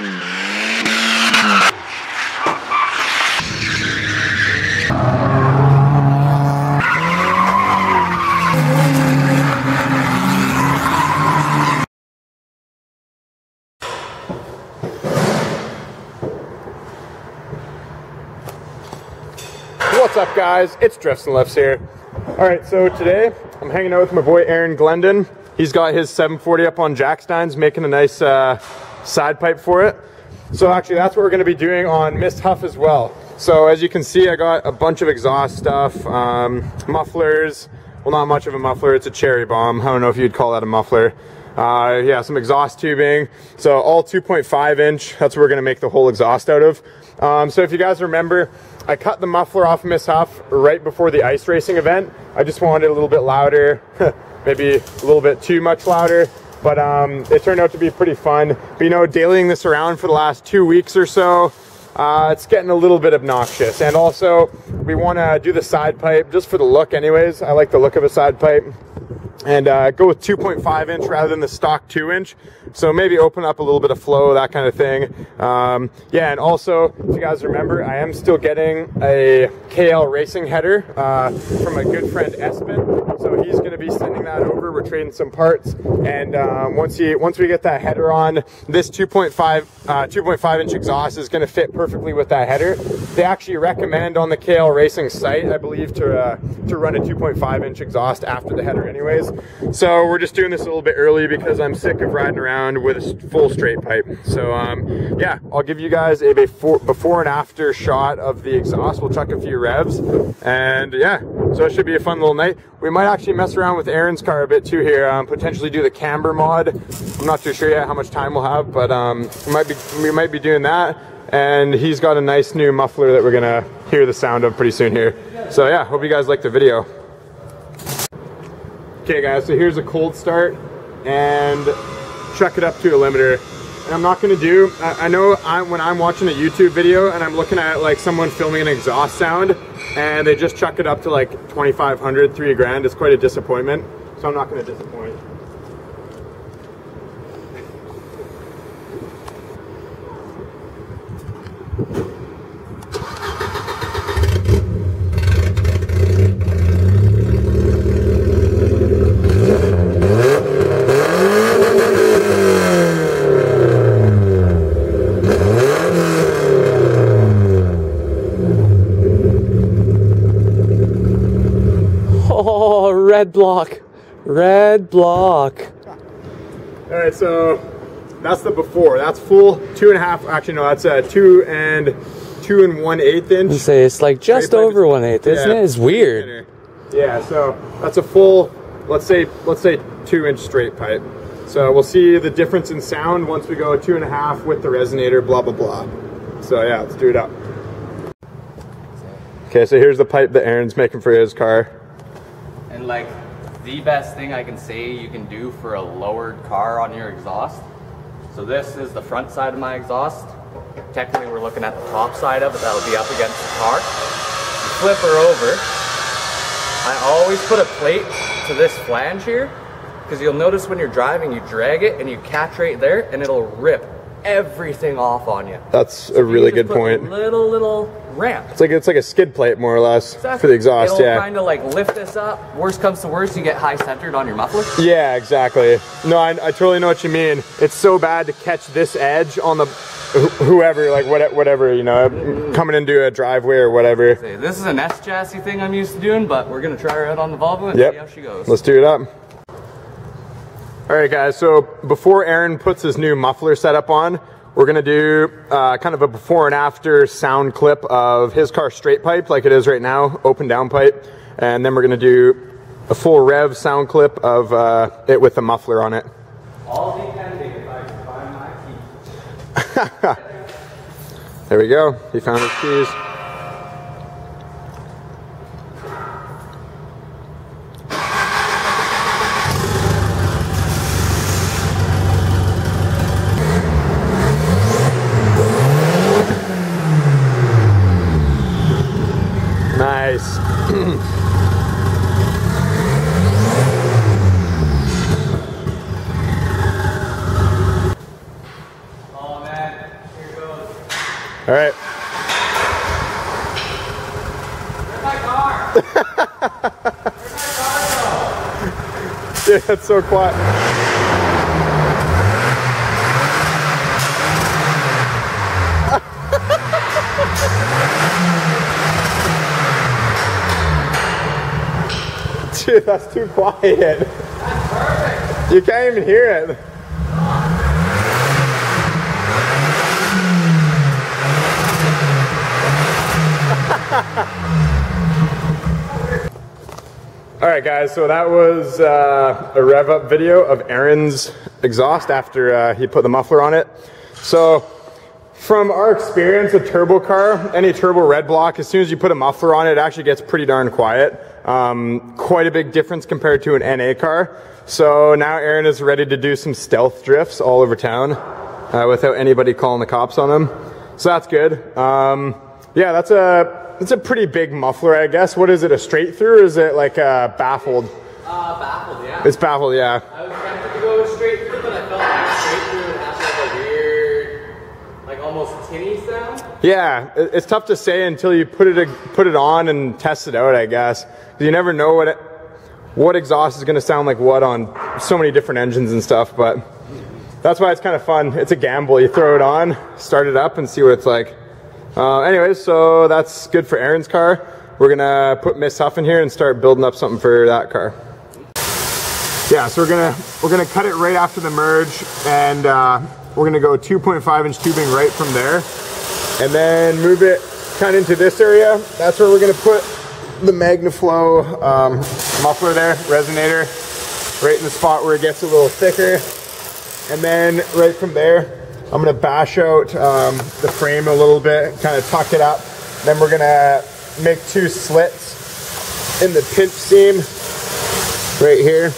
What's up guys? It's Drifts and Lifts here. Alright, so today I'm hanging out with my boy Aaron Glendon. He's got his 740 up on jack stands, making a nice uh, side pipe for it. So actually that's what we're gonna be doing on Miss Huff as well. So as you can see, I got a bunch of exhaust stuff, um, mufflers, well not much of a muffler, it's a cherry bomb. I don't know if you'd call that a muffler. Uh, yeah, some exhaust tubing. So all 2.5 inch, that's what we're gonna make the whole exhaust out of. Um, so if you guys remember, I cut the muffler off Miss Huff right before the ice racing event. I just wanted it a little bit louder, maybe a little bit too much louder, but um, it turned out to be pretty fun. But you know, dailying this around for the last two weeks or so, uh, it's getting a little bit obnoxious. And also, we want to do the side pipe just for the look anyways. I like the look of a side pipe and uh, go with 2.5 inch rather than the stock 2 inch. So maybe open up a little bit of flow, that kind of thing. Um, yeah, and also, if you guys remember, I am still getting a KL racing header uh, from a good friend Espen. So he's going to be sending that over. We're trading some parts, and um, once he once we get that header on, this 2.5 uh, 2.5 inch exhaust is going to fit perfectly with that header. They actually recommend on the KL Racing site, I believe, to uh, to run a 2.5 inch exhaust after the header, anyways. So we're just doing this a little bit early because I'm sick of riding around with a full straight pipe. So um, yeah, I'll give you guys a before before and after shot of the exhaust. We'll chuck a few revs, and yeah, so it should be a fun little night. We might actually mess around with Aaron's car a bit too here. Um, potentially do the camber mod. I'm not too sure yet how much time we'll have, but um, we might be we might be doing that. And he's got a nice new muffler that we're gonna hear the sound of pretty soon here. So yeah, hope you guys like the video. Okay guys, so here's a cold start and chuck it up to a limiter. And I'm not gonna do, I, I know I, when I'm watching a YouTube video and I'm looking at like someone filming an exhaust sound and they just chuck it up to like 2,500, three grand, it's quite a disappointment. So I'm not gonna disappoint. Oh, red block. Red block. All right, so that's the before. That's full two and a half. Actually, no, that's a two and two and one eighth inch. You say it's like just pipe over one eighth, isn't yeah. it? It's weird. Yeah, so that's a full. Let's say let's say two inch straight pipe. So we'll see the difference in sound once we go two and a half with the resonator. Blah blah blah. So yeah, let's do it up. Okay, so here's the pipe that Aaron's making for his car. And like the best thing I can say you can do for a lowered car on your exhaust. So this is the front side of my exhaust. Technically we're looking at the top side of it that'll be up against the car. You flip her over. I always put a plate to this flange here because you'll notice when you're driving you drag it and you catch right there and it'll rip everything off on you. That's a really good point. Little little ramp. It's like it's like a skid plate more or less for the exhaust. It'll yeah. kind of like lift this up. Worst comes to worst, you get high centered on your muffler. Yeah, exactly. No, I, I totally know what you mean. It's so bad to catch this edge on the whoever, like what, whatever, you know, coming into a driveway or whatever. This is an S chassis thing I'm used to doing, but we're gonna try her out on the Volvo and see how she goes. Let's do it up. All right, guys. So before Aaron puts his new muffler setup on, we're gonna do uh, kind of a before and after sound clip of his car straight pipe, like it is right now, open down pipe, and then we're gonna do a full rev sound clip of uh, it with the muffler on it. All depending if I can find my key. There we go. He found his keys. Nice. Oh man, All right. Where's my car? Dude, that's so quiet. Dude, that's too quiet. You can't even hear it. All right, guys, so that was uh, a rev up video of Aaron's exhaust after uh, he put the muffler on it. So, from our experience with turbo car, any turbo red block, as soon as you put a muffler on it, it actually gets pretty darn quiet. Um, quite a big difference compared to an NA car. So now Aaron is ready to do some stealth drifts all over town uh, without anybody calling the cops on him. So that's good. Um, yeah, that's a that's a pretty big muffler, I guess. What is it? A straight through, or is it like a baffled? Uh, baffled, yeah. It's baffled, yeah. I was tempted to go straight through, but I felt like straight through would have like a weird, like almost tinny sound. Yeah, it's tough to say until you put it put it on and test it out, I guess. You never know what it, what exhaust is going to sound like what on so many different engines and stuff. But that's why it's kind of fun. It's a gamble. You throw it on, start it up, and see what it's like. Uh, anyways, so that's good for Aaron's car. We're gonna put Miss Huff in here and start building up something for that car. Yeah, so we're gonna we're gonna cut it right after the merge, and uh, we're gonna go 2.5 inch tubing right from there, and then move it kind of into this area. That's where we're gonna put the Magnaflow um, muffler there, resonator, right in the spot where it gets a little thicker, and then right from there, I'm gonna bash out um, the frame a little bit, kind of tuck it up. Then we're gonna make two slits in the pinch seam right here.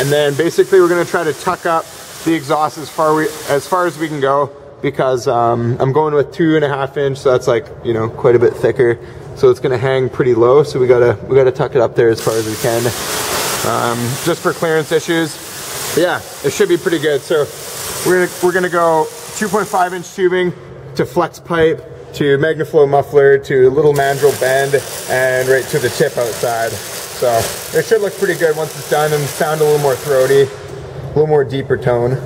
And then basically we're gonna try to tuck up the exhaust as far we as far as we can go because um, I'm going with two and a half inch, so that's like you know quite a bit thicker. So it's gonna hang pretty low. So we gotta we gotta tuck it up there as far as we can, um, just for clearance issues. But yeah, it should be pretty good. So we're gonna we're gonna go 2.5 inch tubing to flex pipe to Magnaflow muffler to little mandrel bend and right to the tip outside. So it should look pretty good once it's done and sound a little more throaty, a little more deeper tone.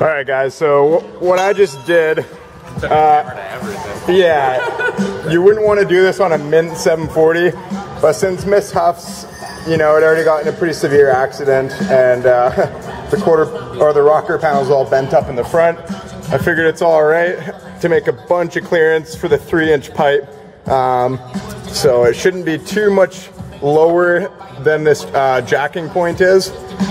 All right, guys. So what I just did, uh, yeah, you wouldn't want to do this on a Mint 740, but since Miss Huff's, you know, it already got in a pretty severe accident and uh, the quarter or the rocker panel's all bent up in the front, I figured it's all right to make a bunch of clearance for the three-inch pipe. Um, so it shouldn't be too much lower than this uh, jacking point is.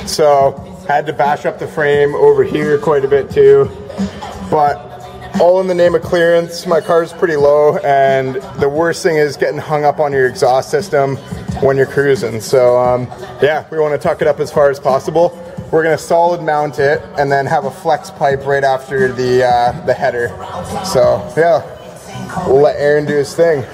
So had to bash up the frame over here quite a bit too. But all in the name of clearance. My car's pretty low, and the worst thing is getting hung up on your exhaust system when you're cruising. So um, yeah, we want to tuck it up as far as possible. We're gonna solid mount it and then have a flex pipe right after the uh, the header. So yeah, we'll let Aaron do his thing.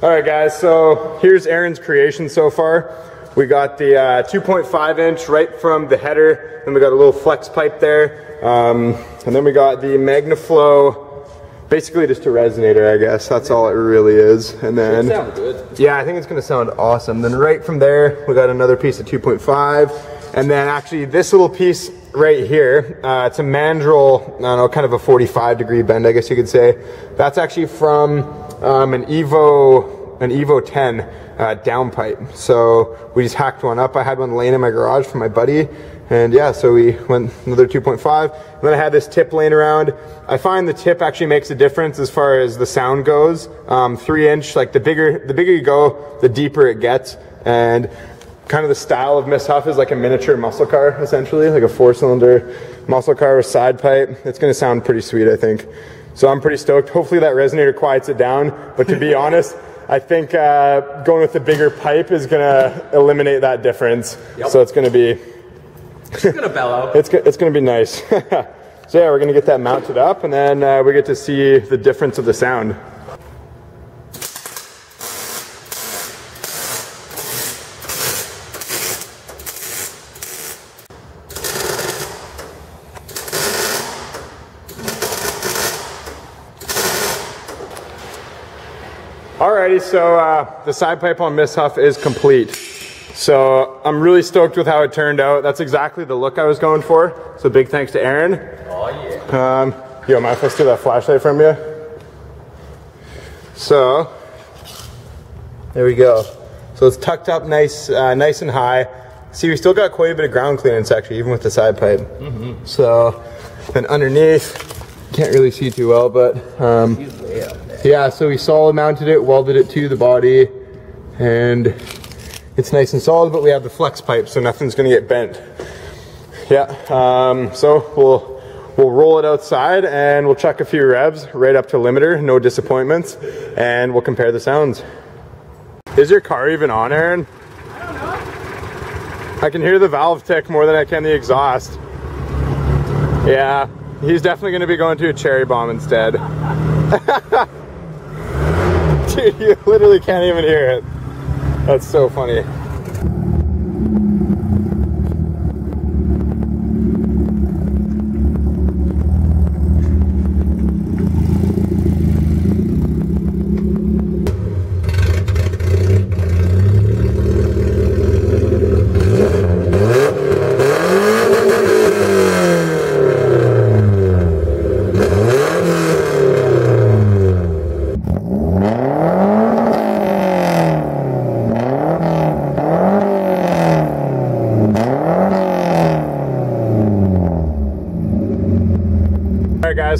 All right, guys, so here's Aaron's creation so far. We got the uh, 2.5 inch right from the header, then we got a little flex pipe there, um, and then we got the Magnaflow, basically just a resonator, I guess. That's all it really is. And then, good. yeah, I think it's gonna sound awesome. Then right from there, we got another piece of 2.5, and then actually this little piece right here, uh, it's a mandrel, I don't know, kind of a 45 degree bend, I guess you could say. That's actually from um, an Evo, an Evo 10 uh, downpipe. So we just hacked one up. I had one laying in my garage for my buddy. And yeah, so we went another 2.5. And then I had this tip laying around. I find the tip actually makes a difference as far as the sound goes. Um, three inch, like the bigger, the bigger you go, the deeper it gets. And kind of the style of Miss Huff is like a miniature muscle car, essentially, like a four cylinder muscle car with side pipe. It's going to sound pretty sweet, I think. So I'm pretty stoked. Hopefully that resonator quiets it down. But to be honest, I think uh, going with the bigger pipe is going to eliminate that difference. So it's going to be It's gonna bellow. it's it's going to be nice. so yeah, we're going to get that mounted up, and then uh, we get to see the difference of the sound. Alrighty, so uh, the side pipe on Miss Huff is complete. So I'm really stoked with how it turned out. That's exactly the look I was going for. So big thanks to Aaron. Oh yeah. Um, yo, mind if I steal that flashlight from you? So, there we go. So it's tucked up nice, uh, nice and high. See, we still got quite a bit of ground clearance actually, even with the side pipe. Mm -hmm. So, then underneath, can't really see too well, but um, yeah. So we solid mounted it, welded it to the body, and it's nice and solid. But we have the flex pipe, so nothing's gonna get bent. Yeah. Um, so we'll we'll roll it outside and we'll check a few revs right up to limiter, no disappointments, and we'll compare the sounds. Is your car even on, Aaron? I don't know. I can hear the valve tick more than I can the exhaust. Yeah, he's definitely going to be going to a cherry bomb instead. Dude, you literally can't even hear it. That's so funny.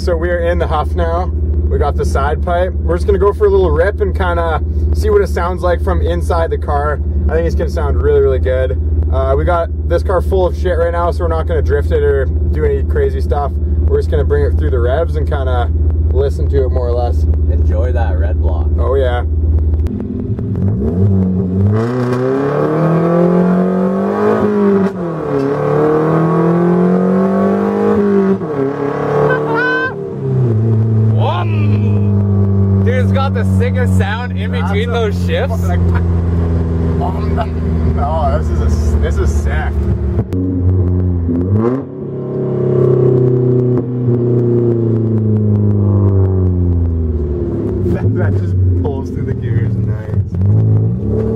So we are in the Huff now. We got the side pipe. We're just gonna go for a little rip and kind of see what it sounds like from inside the car. I think it's gonna sound really, really good. Uh, we got this car full of shit right now, so we're not gonna drift it or do any crazy stuff. We're just gonna bring it through the revs and kind of listen to it more or less. Enjoy that red block. Oh yeah. The sickest sound in between those shifts. Like, oh, this is a, this is sick. That, that just pulls through the gears, nice.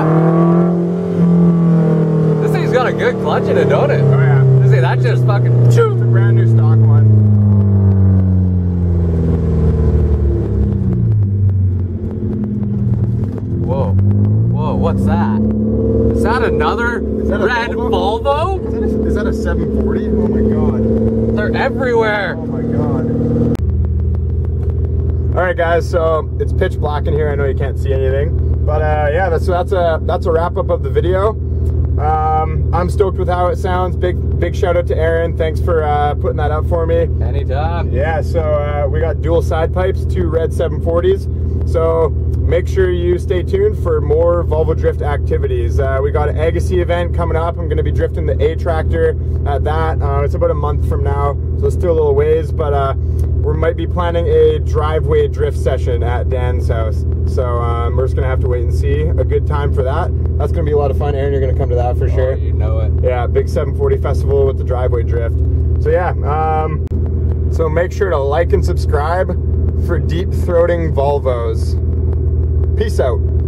This thing's got a good clutch in it, don't it? Oh yeah, Say that just fucking. it's a brand new stock one. Whoa, whoa, what's that? Is that another that a red Volvo? Volvo? Is that a, is that a 740? Oh my god. They're everywhere. Oh my god. All right, guys. So it's pitch black in here. I know you can't see anything, but uh, yeah, that's that's a that's a wrap up of the video. Um, I'm stoked with how it sounds. Big big shout out to Aaron. Thanks for uh, putting that up for me. Anytime. Yeah. So uh, we got dual side pipes, two red 740s. So make sure you stay tuned for more Volvo Drift activities. Uh, we got an Agassi event coming up. I'm going to be drifting the A tractor at that. Uh, it's about a month from now, so it's still a little ways, but uh, we might be planning a driveway drift session at Dan's house. So um, we're just going to have to wait and see. A good time for that. That's going to be a lot of fun. Aaron, you're going to come to that for sure. Oh, you know it. Yeah, big 740 festival with the driveway drift. So yeah, um, so make sure to like and subscribe for deep throating Volvos. Peace out.